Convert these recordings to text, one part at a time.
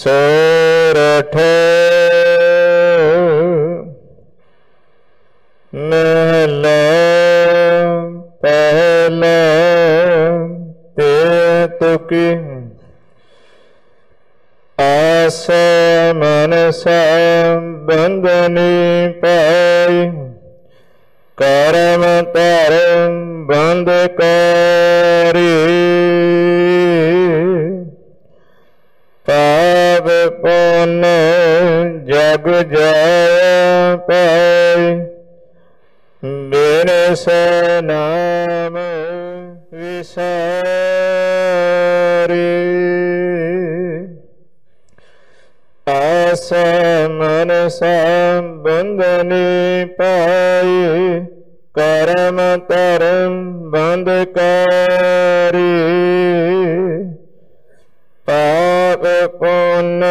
ਸੋਰਠ ਮਹਲਾ ਪਹਿਲਾ ਤੇ ਤੁਕੀ ਆਸ ਮਨਸ ਬੰਧਨੀ ਪਾਈ ਕਰਮ ਧਰਮ ਬੰਦ ਕਰ ਬਿਨਸ ਨਾਮ ਵਿਸਾਰੀ। ਆਸ ਮਨ ਬੰਧਨੀ ਪਾਈ, ਕਰਮ ਧਰਮ ਬੰਦ ਕਰੀ ਪਾਪ ਪੁੰਨ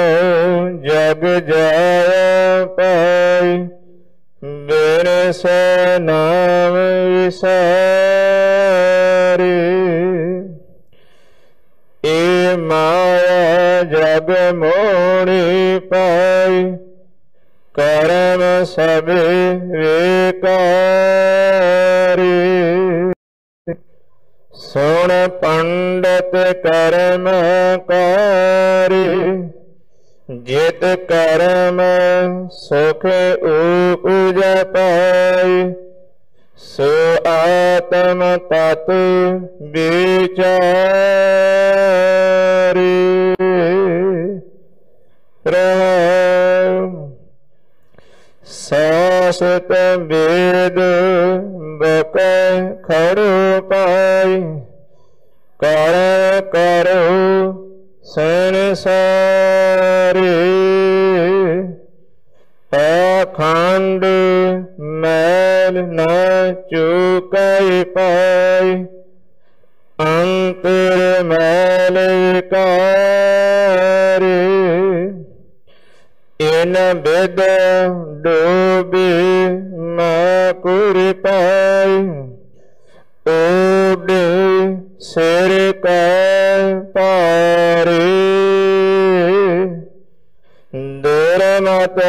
ਜਗ ਜਾਇ ਪਾਈ ਬਿਨਸ ਨਾਮ ਵਿਸਾਰੀ। ਏ ਮਾਇਆ ਜਗ ਮੋਣੀ ਪਾਈ, ਕਰਮ ਸਭ ਵੇਕਾਰੀ। ਸੁਣ ਪੰਡਤ ਕਰਮ ਕਾਰੀ, ਜਿਤ ਕਰਮ ਸੁਖ ਉਪਜ ਪਾਈ ਸੋ ਆਤਮ ਤਤ ਵਿਚਾਰੀ। ਰਹਿ ਸਾਸਤ ਵੇਦ ਬਕੈ ਖੜੋ ਪਾਈ, ਕਰ ਕਰੋ ਸੰਸਾਰੀ। ਇਨ ਬਿਦ ਡੋਬੀ ਮਕੁਰ ਪਾਈ ਓਡੇ ਸਿਰ ਕੈ ਪਾਰੇ ਦੁਰਮਤ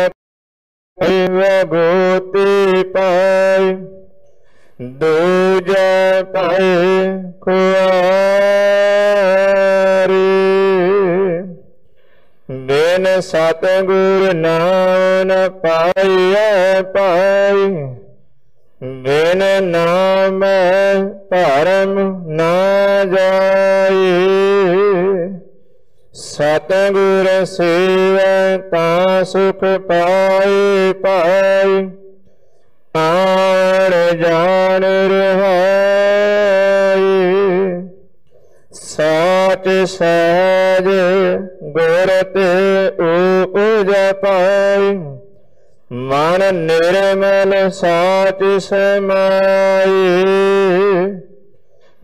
ਗੋਤੀ ਪਾਈ। ਦੂਜੈ ਪਾਏ ਖੁਆਰੀ ਬਿਨ ਸਤਿਗੁਰ ਨਾਮ ਪਾਈਐ ਪਾਈ। ਬਿਨ ਨਾਮ ਪਰਮ ਨਾ ਜਾਈ। ਸਤਿਗੁਰ ਸੇਵੈ ਤਾਂ ਸੁਖ ਪਾਈ ਪਾਈ। ਆਣ ਜਾਣ ਰਹਾਈ। ਸਾਚ ਸਹਿਜ ਗੁਰ ਤੇ ਉਪਜ ਪਾਈ। ਮਨ ਨਿਰਮਲ ਸਾਚ ਸਮਾਈ।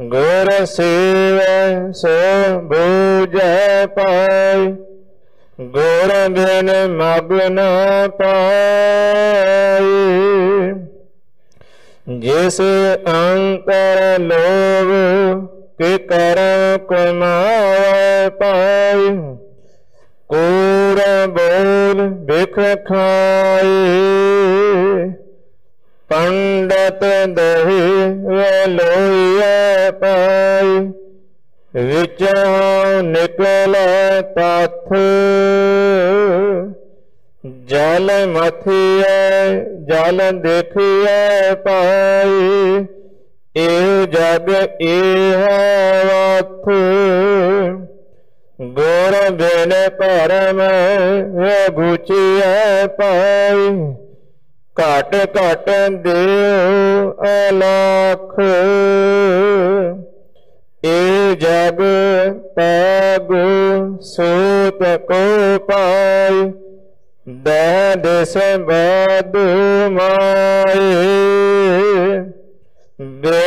ਗੁਰ ਸੇਵੈ ਸੋ ਬੂਝੈ ਪਾਈ। ਗੁਰ ਬਿਨ ਮਗਨ ਪਾਈ। ਜਿਸ ਅੰਤਰ ਲੋਭ कि कर पाई बोल बिख खाए। पंडत दही लोहिया पाई विच निकल पथ। जल मथिया, जल देखिए पाई ਇਹ ਜਗ ਇਹ ਵਥ ਗੁਰ ਬਿਨ ਪਰਮ ਗੁਚਿਐ ਪਾਈ ਘਟ ਘਟ ਦਿਓ ਅਲਖ ਏ ਜਗ ਪੈਗ ਸੋਤ ਕੋ ਪਾਈ ਦਹ ਦਿਸ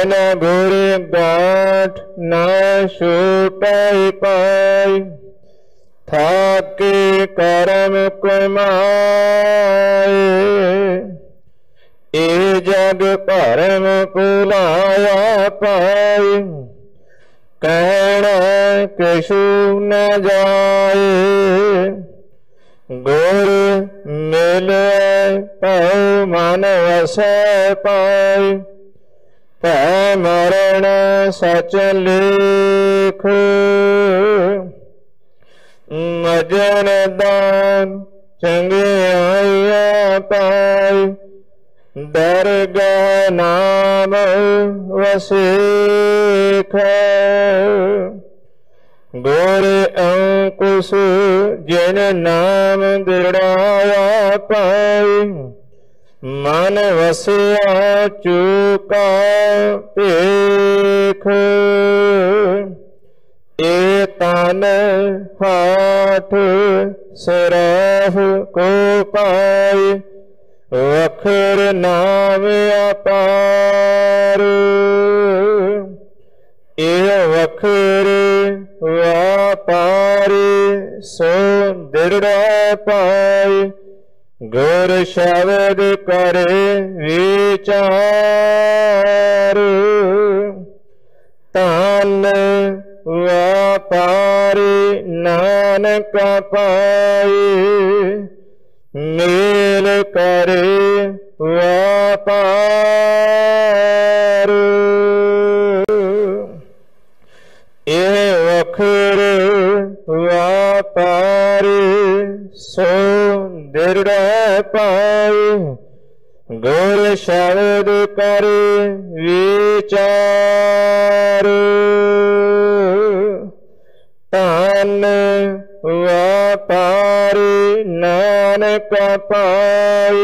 ਬਦ ਗੁਰ ਗਾਠ ਨਾ ਛੂਟੈ ਪਾਈ। ਥਾਕੇ ਕਰਮ ਕਮਾਏ। ਏ ਜਗ ਭਰਮ ਕੁਲਾਇਆ ਪਾਈ। ਕਹਿਣਾ ਕਿਛੂ ਨ ਜਾਏ। ਗੁਰ ਮਿਲੇ ਪਉ ਮਨ ਵਸੈ ਪਾਈ। ਭੈ ਮਰਨ ਸਚ ਲੇਖ। ਮਜਨ ਦਾਨ ਚੰਗਿਆਈਆ ਪਾਈ ਦਰਗਾਹ ਨਾਮ ਵਸੇਖ। ਗੁਰ ਅੰਕੁਸ਼ ਜਿਨ ਨਾਮ ਦਿੜਾਇਆ ਪਾਈ ਮਨ ਵਸਿਆ ਚੁਕਾ ਭੇਖ। ਏ ਤਨ ਹਾਥ ਸਰਾਹ ਕੋ ਪਾਈ, ਵਖਰ ਨਾਮ ਅਪਾਰ। ਇਹ ਵਖਰ ਵਾਪਾਰੀ, ਸੋ ਦਿਰੜਾ ਪਾਈ। ਗੁਰ ਸ਼ਬਦ ਕਰੇ ਵਿਚਾਰ ਤਨ ਵਾਪਾਰੀ ਨਾਨਕ ਪਾਈ ਮੇਲ ਕਰੇ ਵਾਪਾਰ। ਇਹ ਵਖਰ ਵਾਪਾਰੀ ਦਿਰੜਾ ਪਾਈ ਗੁਰ ਸ਼ਬਦ ਕਰ ਵਿਚਾਰ। ਤਨ ਵਾਪਾਰੀ ਨਾਨਕ ਪਾਈ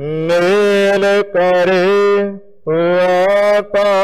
ਮੇਲ ਕਰੇ ਵਾਪਾਰ।